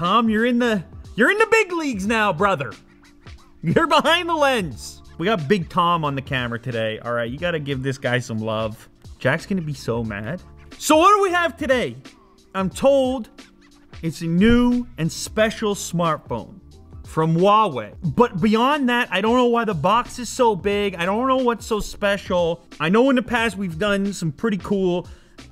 Tom, you're in the you're in the big leagues now, brother. You're behind the lens. We got Big Tom on the camera today. All right, you got to give this guy some love. Jack's going to be so mad. So what do we have today? I'm told it's a new and special smartphone from Huawei. But beyond that, I don't know why the box is so big. I don't know what's so special. I know in the past we've done some pretty cool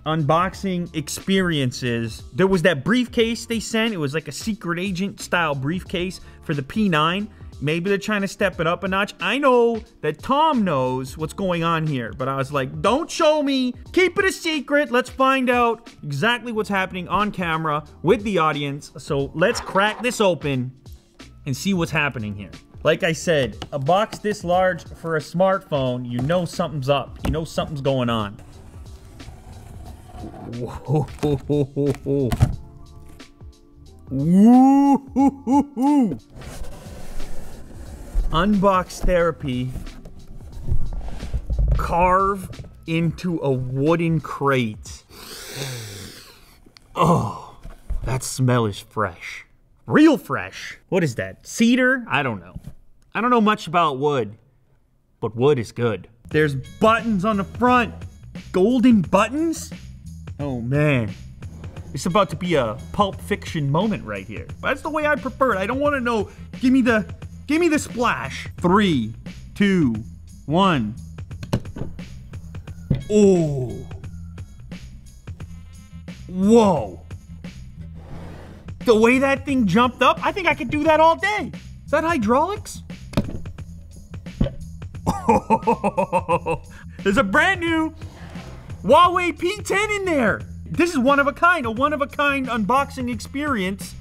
unboxing experiences. There was that briefcase they sent. It was like a secret agent style briefcase for the P9. Maybe they're trying to step it up a notch. I know that Tom knows what's going on here, but I was like, don't show me. Keep it a secret. Let's find out exactly what's happening on camera with the audience. So let's crack this open and see what's happening here. Like I said, a box this large for a smartphone, you know something's up. You know something's going on. Whoa. Unbox therapy. Carve into a wooden crate. Oh, that smell is fresh. Real fresh. What is that? Cedar? I don't know. I don't know much about wood, but wood is good. There's buttons on the front. Golden buttons? Oh man. It's about to be a pulp fiction moment right here. That's the way I prefer it. I don't want to know. Give me the give me the splash. Three, two, one. Oh. Whoa. The way that thing jumped up, I think I could do that all day. Is that hydraulics? there's a brand new Huawei P10 in there. This is one of a kind, a one of a kind unboxing experience.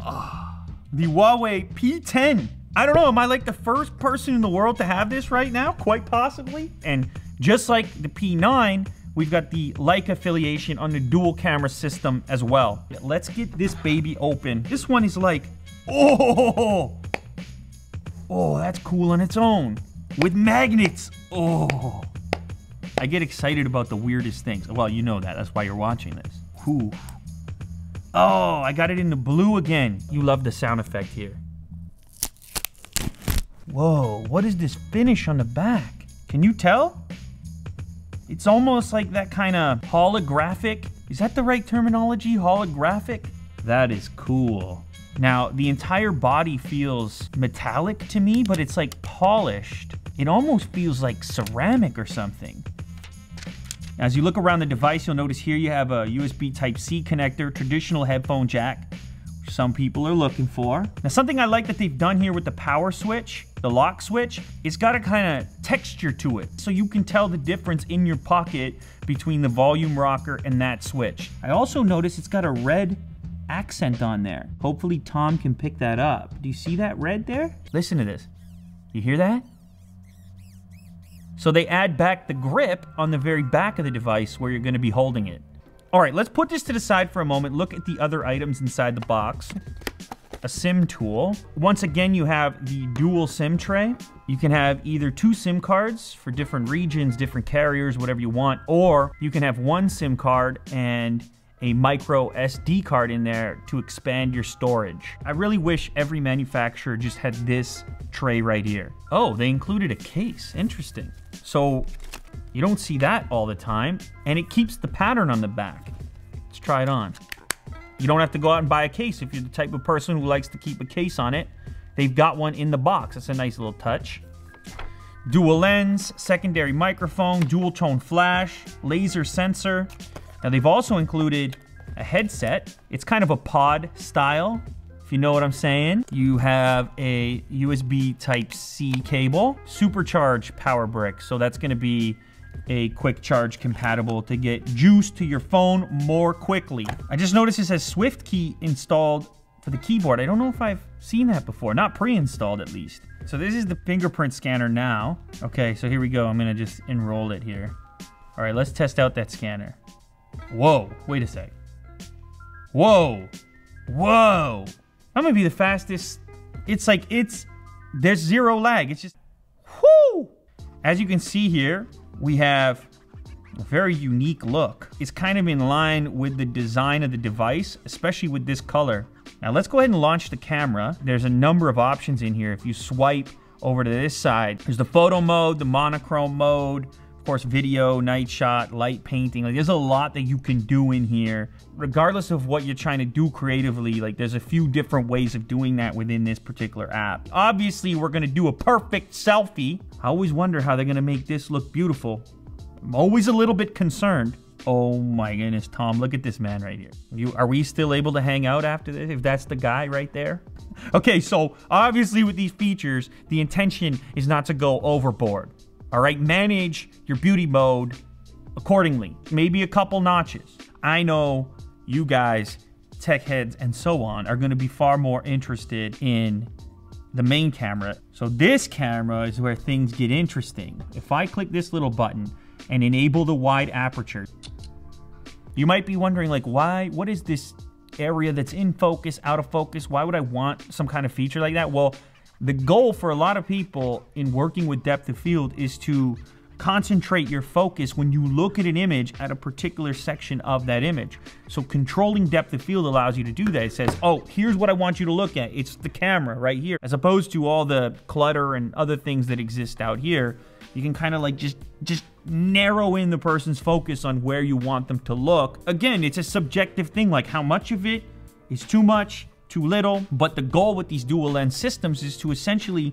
Ah, the Huawei P10. I don't know, am I like the first person in the world to have this right now? Quite possibly. And just like the P9, We've got the Leica affiliation on the dual camera system as well. Let's get this baby open. This one is like, oh, oh, that's cool on its own. With magnets, oh. I get excited about the weirdest things. Well, you know that, that's why you're watching this. Whew. Oh, I got it in the blue again. You love the sound effect here. Whoa, what is this finish on the back? Can you tell? It's almost like that kind of holographic. Is that the right terminology? Holographic? That is cool. Now, the entire body feels metallic to me, but it's like polished. It almost feels like ceramic or something. As you look around the device, you'll notice here you have a USB Type-C connector, traditional headphone jack, some people are looking for. Now something I like that they've done here with the power switch, the lock switch, it's got a kind of texture to it. So you can tell the difference in your pocket between the volume rocker and that switch. I also notice it's got a red accent on there. Hopefully Tom can pick that up. Do you see that red there? Listen to this. You hear that? So they add back the grip on the very back of the device where you're going to be holding it. All right, let's put this to the side for a moment. Look at the other items inside the box. A SIM tool. Once again, you have the dual SIM tray. You can have either two SIM cards for different regions, different carriers, whatever you want, or you can have one SIM card and a micro SD card in there to expand your storage. I really wish every manufacturer just had this tray right here. Oh, they included a case. Interesting. So you don't see that all the time, and it keeps the pattern on the back. Let's try it on. You don't have to go out and buy a case if you're the type of person who likes to keep a case on it. They've got one in the box. That's a nice little touch. Dual lens, secondary microphone, dual tone flash, laser sensor. Now they've also included a headset. It's kind of a pod style, if you know what I'm saying. You have a USB Type-C cable, supercharged power brick. So that's gonna be a quick charge compatible to get juice to your phone more quickly. I just noticed it says SwiftKey installed for the keyboard. I don't know if I've seen that before, not pre-installed at least. So this is the fingerprint scanner now. Okay, so here we go. I'm gonna just enroll it here. All right, let's test out that scanner. Whoa, wait a sec. Whoa, whoa. I'm gonna be the fastest. It's like, it's, there's zero lag. It's just, whoo. As you can see here, we have A very unique look. It's kind of in line with the design of the device, especially with this color. Now let's go ahead and launch the camera. There's a number of options in here. If you swipe over to this side, there's the photo mode, the monochrome mode, course, video, night shot, light painting. Like, there's a lot that you can do in here. Regardless of what you're trying to do creatively, like, there's a few different ways of doing that within this particular app. Obviously, we're gonna do a perfect selfie. I always wonder how they're gonna make this look beautiful. I'm always a little bit concerned. Oh my goodness, Tom, look at this man right here. You, are we still able to hang out after this, if that's the guy right there? Okay, so obviously with these features, the intention is not to go overboard. All right, manage your beauty mode accordingly. Maybe a couple notches. I know you guys, tech heads and so on, are going to be far more interested in the main camera. So this camera is where things get interesting. If I click this little button and enable the wide aperture, you might be wondering like, why, what is this area that's in focus, out of focus? Why would I want some kind of feature like that? Well, the goal for a lot of people in working with depth of field is to concentrate your focus when you look at an image at a particular section of that image. So controlling depth of field allows you to do that. It says, oh, here's what I want you to look at. It's the camera right here. As opposed to all the clutter and other things that exist out here, you can kind of like just, just narrow in the person's focus on where you want them to look. Again, it's a subjective thing, like how much of it is too much, too little. But the goal with these dual lens systems is to essentially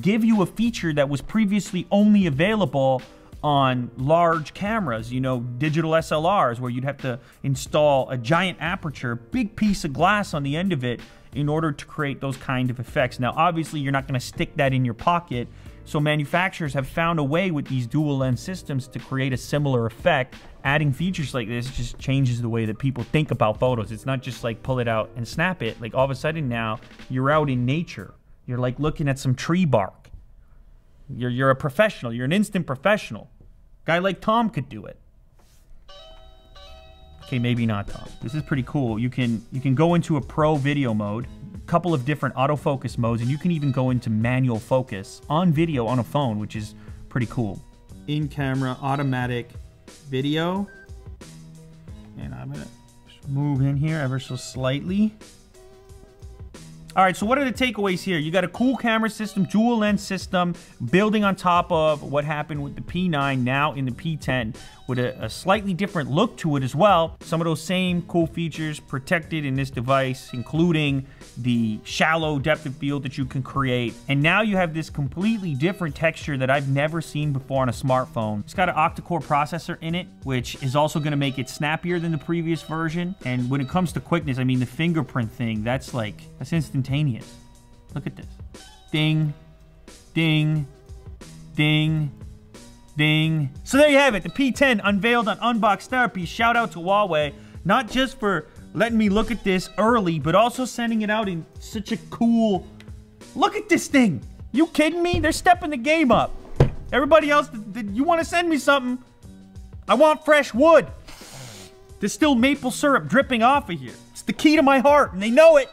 give you a feature that was previously only available on large cameras, you know, digital SLRs, where you'd have to install a giant aperture, big piece of glass on the end of it in order to create those kind of effects. Now, obviously, you're not going to stick that in your pocket so manufacturers have found a way with these dual lens systems to create a similar effect. Adding features like this just changes the way that people think about photos. It's not just like pull it out and snap it. Like all of a sudden now you're out in nature. You're like looking at some tree bark. You're, you're a professional. You're an instant professional. Guy like Tom could do it. Okay, maybe not Tom. This is pretty cool. You can you can go into a pro video mode couple of different autofocus modes, and you can even go into manual focus on video on a phone, which is pretty cool. In camera, automatic video. And I'm gonna move in here ever so slightly. All right, so what are the takeaways here? You got a cool camera system, dual lens system, building on top of what happened with the P9, now in the P10, with a, a, slightly different look to it as well. Some of those same cool features protected in this device, including the shallow depth of field that you can create. And now you have this completely different texture that I've never seen before on a smartphone. It's got an octa-core processor in it, which is also gonna make it snappier than the previous version. And when it comes to quickness, I mean, the fingerprint thing, that's like, that's instantaneous. Look at this. Ding, ding, ding, ding. So there you have it, the P10 unveiled on Unbox Therapy. Shout out to Huawei, not just for letting me look at this early, but also sending it out in such a cool... Look at this thing! You kidding me? They're stepping the game up. Everybody else, did you want to send me something? I want fresh wood. There's still maple syrup dripping off of here. It's the key to my heart, and they know it.